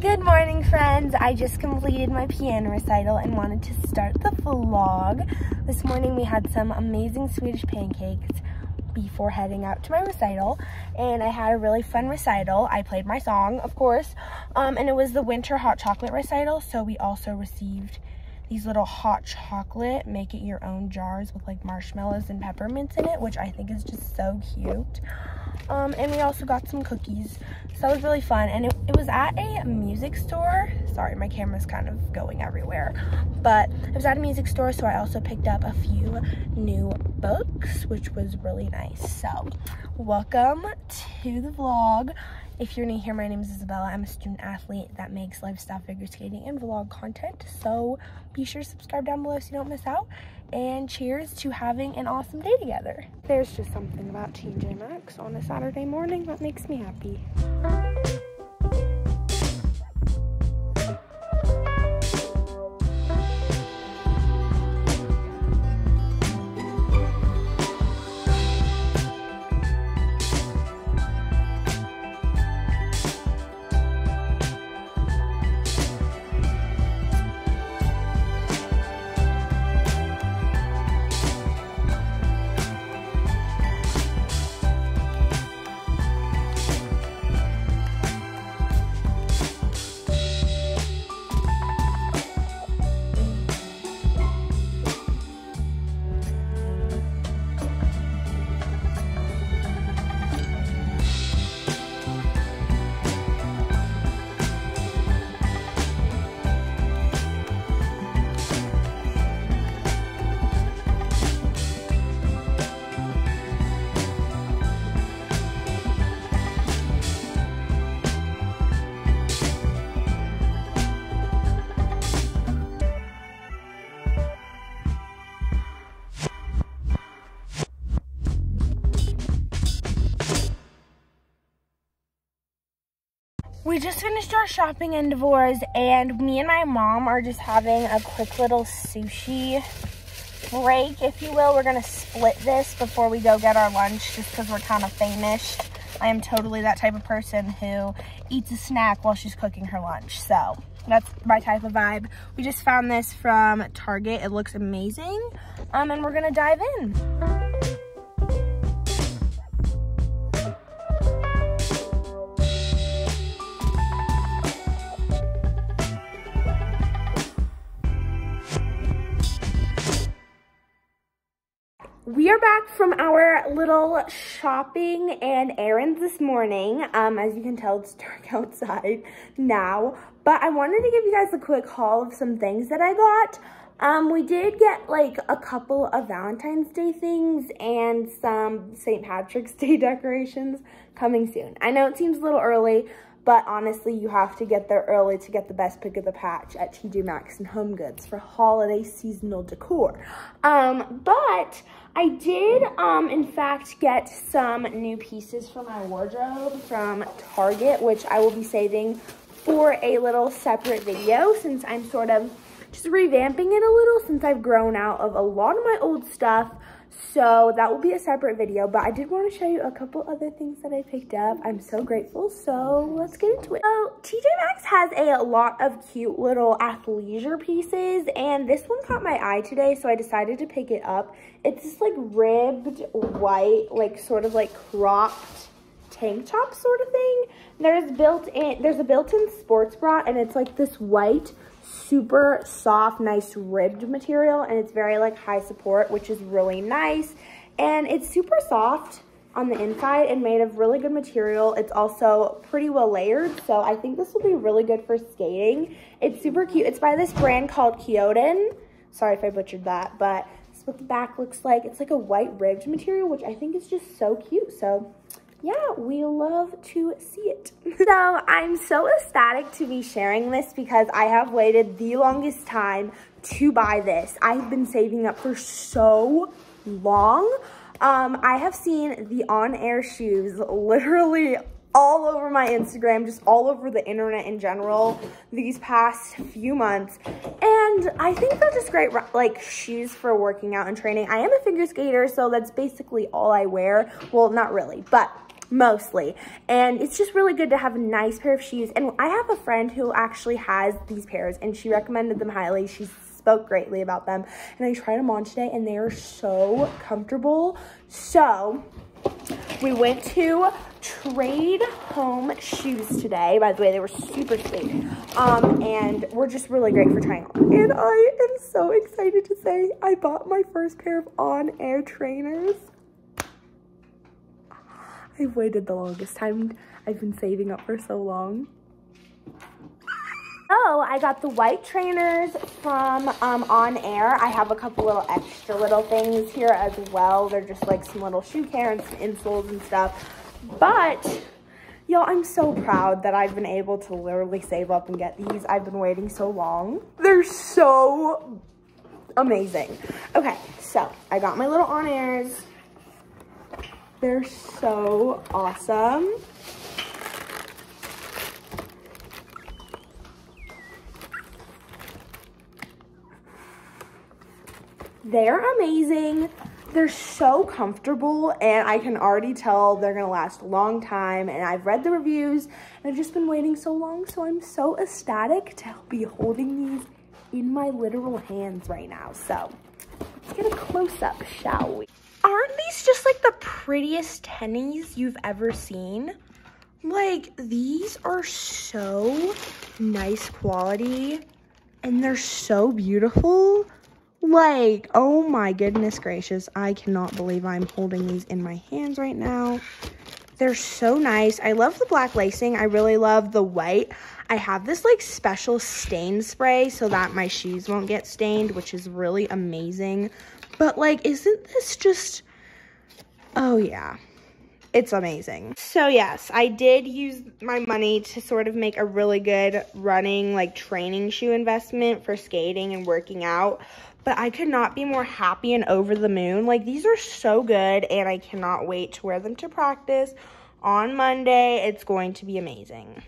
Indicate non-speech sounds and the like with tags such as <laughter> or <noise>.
Good morning, friends. I just completed my piano recital and wanted to start the vlog. This morning we had some amazing Swedish pancakes before heading out to my recital and I had a really fun recital. I played my song, of course, um, and it was the winter hot chocolate recital, so we also received these little hot chocolate, make it your own jars with like marshmallows and peppermints in it, which I think is just so cute. Um, and we also got some cookies. So that was really fun. And it, it was at a music store. Sorry, my camera's kind of going everywhere. But it was at a music store, so I also picked up a few new books, which was really nice. So welcome to the vlog. If you're new here, my name is Isabella. I'm a student athlete that makes lifestyle figure skating and vlog content. So be sure to subscribe down below so you don't miss out. And cheers to having an awesome day together. There's just something about TJ Maxx on a Saturday morning that makes me happy. We just finished our shopping in Devore's and me and my mom are just having a quick little sushi break, if you will. We're gonna split this before we go get our lunch just because we're kind of famished. I am totally that type of person who eats a snack while she's cooking her lunch. So that's my type of vibe. We just found this from Target. It looks amazing. Um, and we're gonna dive in. We are back from our little shopping and errands this morning. Um, as you can tell, it's dark <laughs> outside now. But I wanted to give you guys a quick haul of some things that I got. Um, we did get like a couple of Valentine's Day things and some St. Patrick's <laughs> Day decorations coming soon. I know it seems a little early, but honestly, you have to get there early to get the best pick of the patch at TJ Maxx and Home Goods for holiday seasonal decor. Um, but I did, um, in fact, get some new pieces for my wardrobe from Target, which I will be saving for a little separate video since I'm sort of just revamping it a little since I've grown out of a lot of my old stuff. So that will be a separate video, but I did want to show you a couple other things that I picked up. I'm so grateful, so let's get into it. So TJ Maxx has a lot of cute little athleisure pieces, and this one caught my eye today, so I decided to pick it up. It's this like ribbed white, like sort of like cropped tank top sort of thing. There's built in, there's a built-in sports bra, and it's like this white super soft, nice ribbed material and it's very like high support, which is really nice. And it's super soft on the inside and made of really good material. It's also pretty well layered, so I think this will be really good for skating. It's super cute. It's by this brand called Kyodan. Sorry if I butchered that, but this is what the back looks like. It's like a white ribbed material, which I think is just so cute. So yeah, we love to see it. <laughs> so I'm so ecstatic to be sharing this because I have waited the longest time to buy this. I've been saving up for so long. Um, I have seen the on-air shoes literally all over my Instagram, just all over the internet in general these past few months. And I think they're just great like shoes for working out and training. I am a figure skater, so that's basically all I wear. Well, not really, but mostly. And it's just really good to have a nice pair of shoes. And I have a friend who actually has these pairs and she recommended them highly. She spoke greatly about them. And I tried them on today and they are so comfortable. So we went to Trade Home Shoes today. By the way, they were super sweet. Um, and we're just really great for trying on. And I am so excited to say I bought my first pair of on-air trainers. I've waited the longest time. I've been saving up for so long. I got the white trainers from um, On Air. I have a couple little extra little things here as well. They're just like some little shoe care and some insoles and stuff. But, y'all, I'm so proud that I've been able to literally save up and get these. I've been waiting so long. They're so amazing. Okay, so I got my little On Airs. They're so awesome. They're amazing. They're so comfortable and I can already tell they're gonna last a long time and I've read the reviews and I've just been waiting so long so I'm so ecstatic to be holding these in my literal hands right now. So let's get a close up, shall we? Aren't these just like the prettiest tennies you've ever seen? Like these are so nice quality and they're so beautiful. Like, oh my goodness gracious. I cannot believe I'm holding these in my hands right now. They're so nice. I love the black lacing. I really love the white. I have this like special stain spray so that my shoes won't get stained, which is really amazing. But like, isn't this just, oh yeah it's amazing. So yes, I did use my money to sort of make a really good running, like training shoe investment for skating and working out but I could not be more happy and over the moon. Like, these are so good, and I cannot wait to wear them to practice on Monday. It's going to be amazing.